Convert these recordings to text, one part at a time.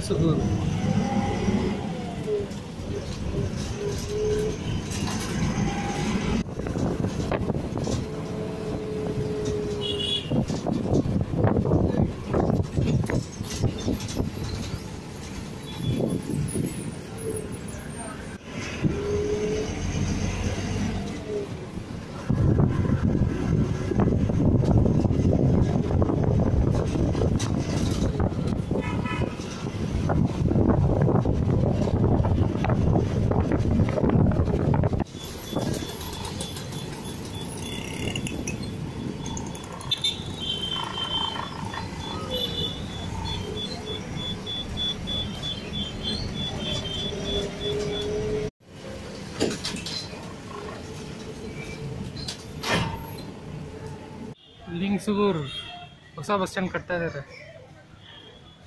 so good. Lingsur bus stand कटता है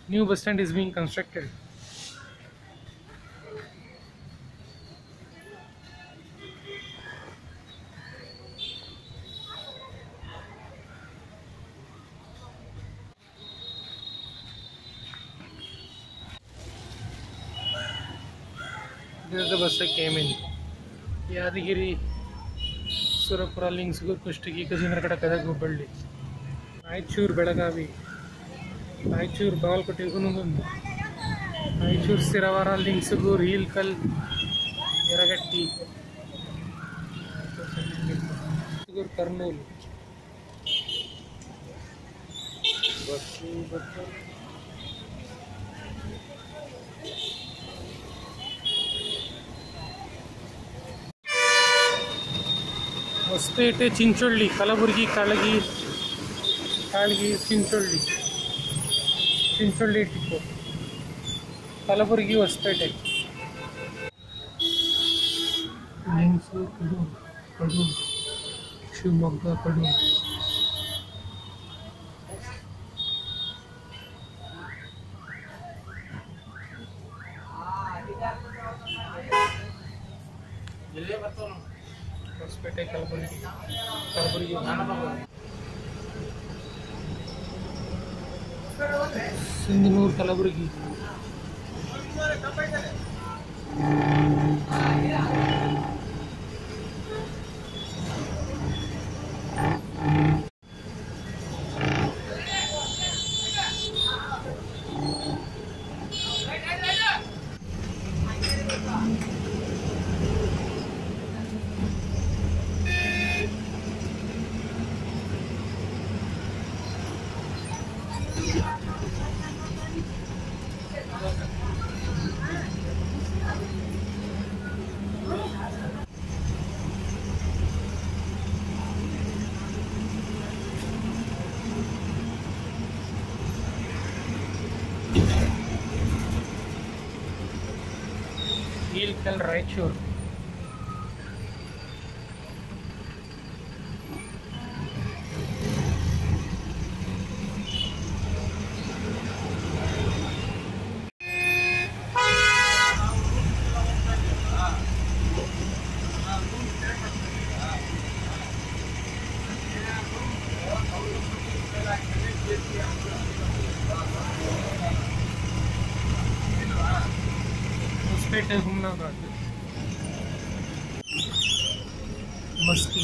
new bus stand is being constructed There's the bus that came in. Yadgir Surapura ಲಿಂಗ್ಸ್ಗೂರು Kushtagi Gajendragad Gadag Hubballi Raichur Belagavi Raichur Bagalkot Hungund Raichur Sirwar Lingsugur ಹೀಲ್ಕಲ್ Yaragatti Lingsugur Kurnool Hosapete ಚಿಂಚೊಳ್ಳಿ Kalaburagi Kalagi Kalagi ಚಿಂಚೊಳ್ಳಿ ಚಿಂಚೊಳ್ಳಿ Tipu Kalaburagi Hosapete ಲಿಂಗ್ಸು Kadur Kadur Shivamogga Kadur Hosapete Kalaburagi Kalaburagi Sindhanur Kalaburagi heal kill Raichur. Yeah. घूमना मस्ती।